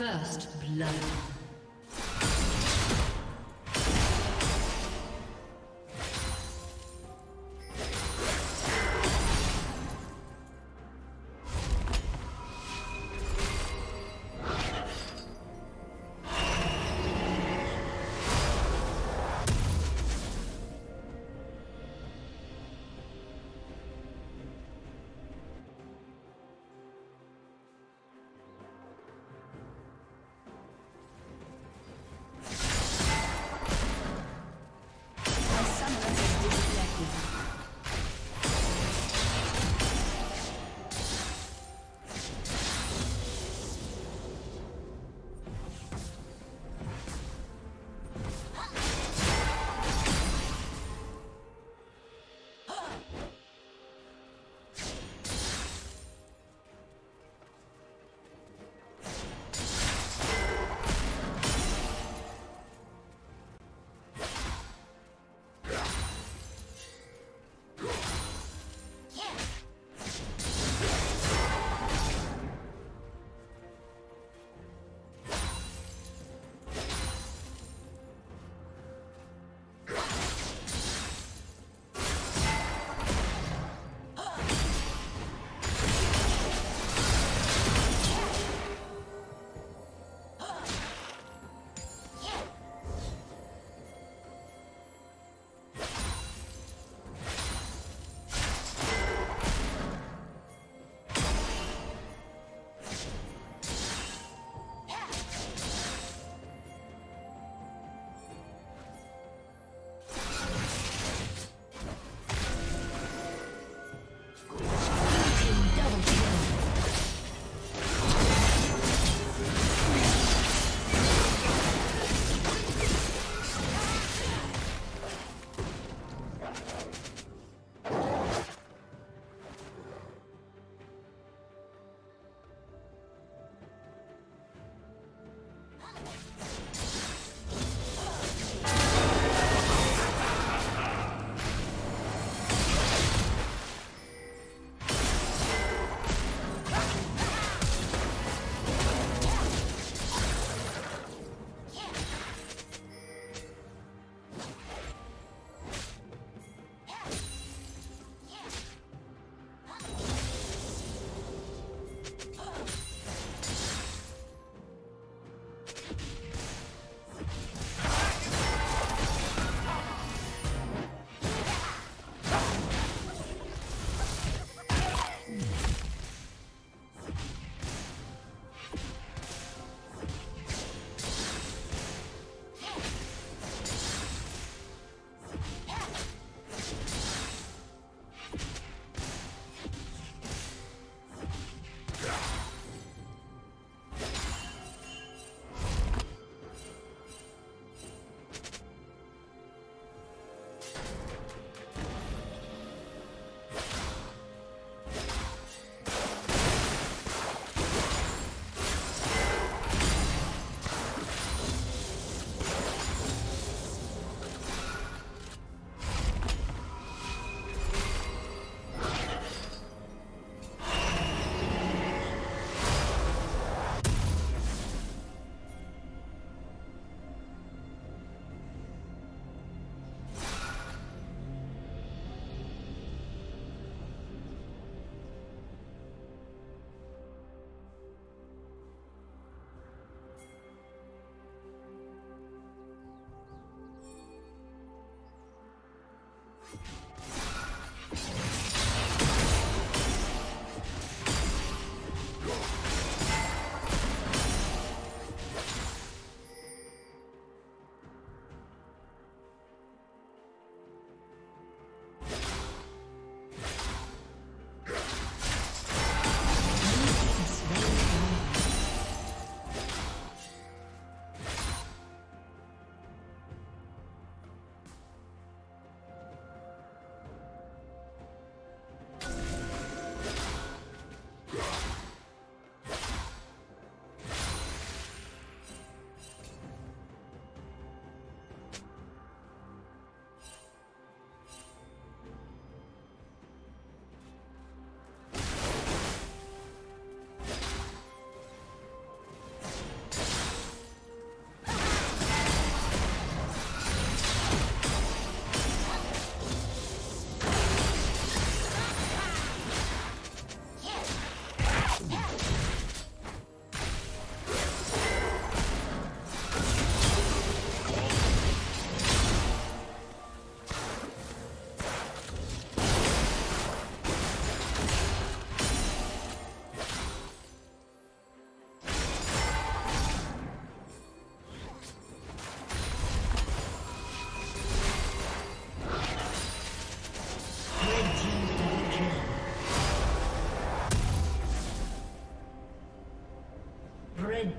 First blood.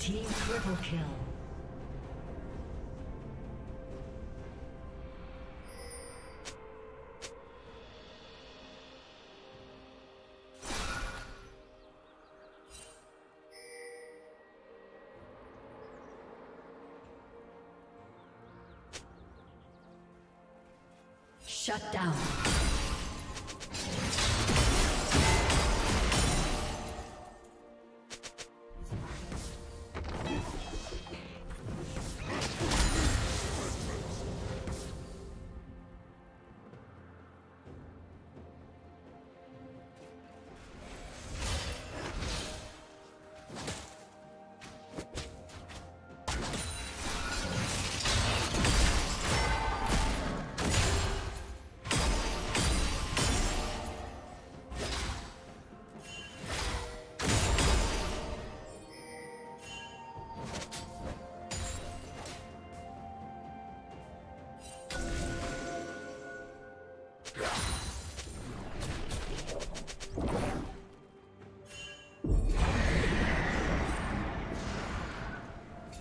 Team triple kill. Shut down.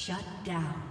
Shut down.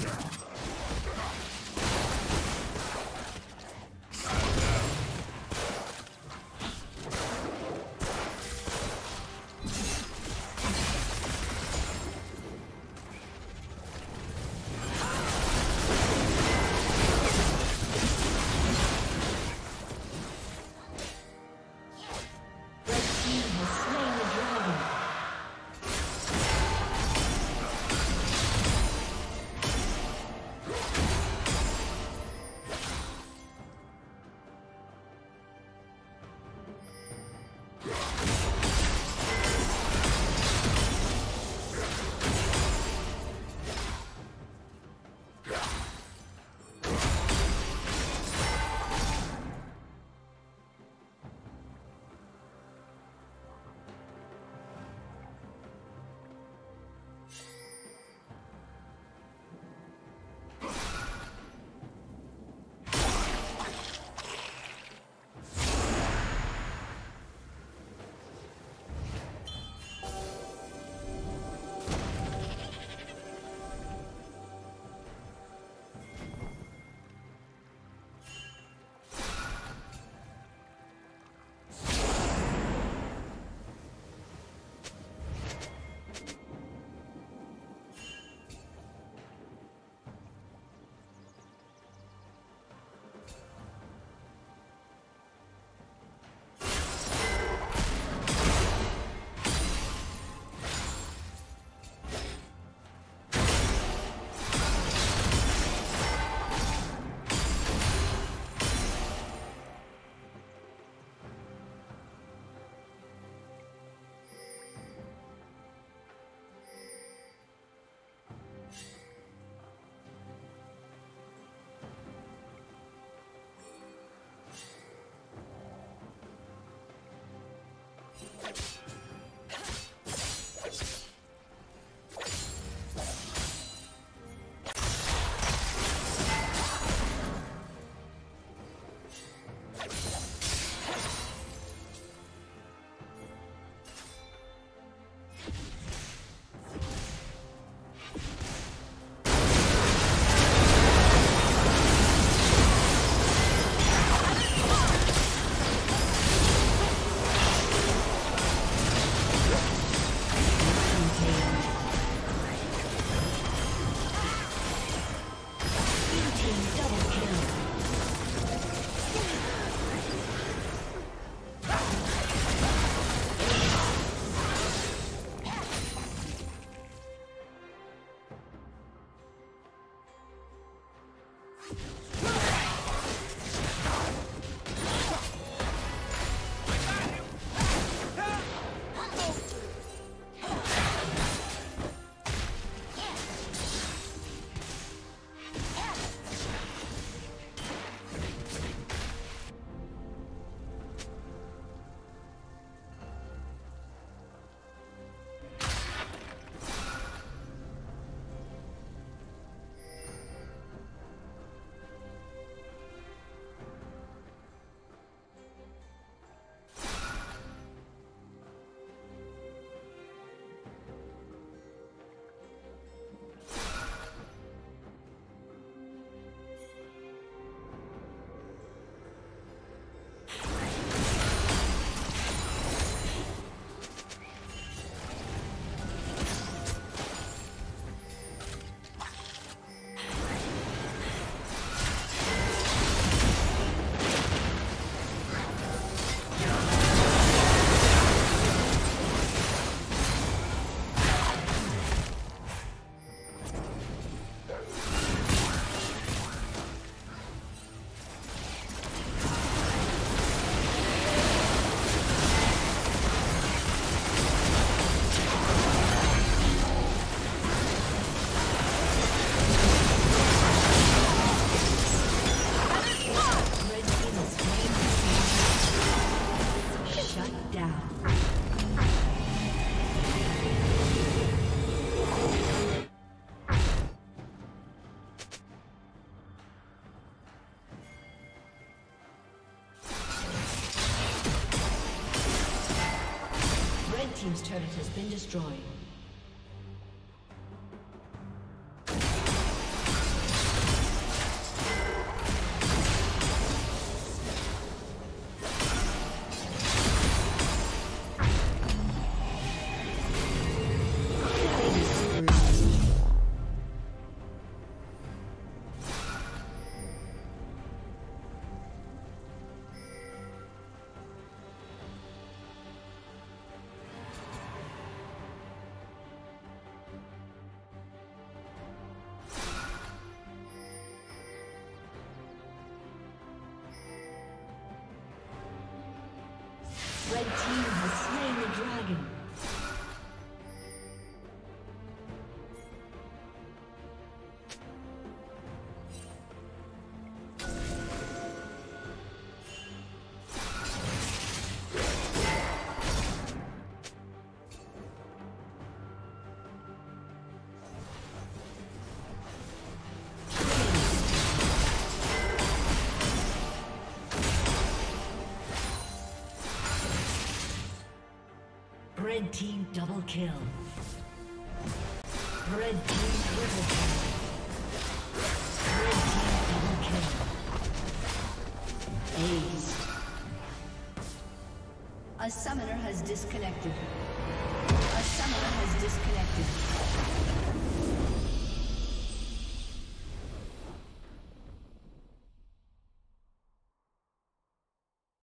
Yeah. Been destroyed. Double kill. Red team triple kill. Red team double kill. Ace. A summoner has disconnected. A summoner has disconnected.